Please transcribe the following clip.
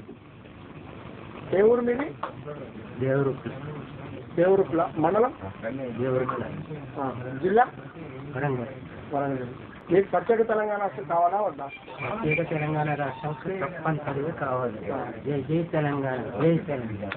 రెడ్డి ఏ ఊరు మీది? దేవరుప్ల దేవరుప్ల మండలం? దేవరుప్ల జిల్లా? వరంగల్. వరంగల్. మీకు ప్రత్యేక తెలంగాణ రాష్ట్రం కావాలా వద్దా? ప్రత్యేక తెలంగాణ రాష్ట్రం తప్పనిసరిగా కావాలి. జై జై తెలంగాణ జై తెలంగాణ.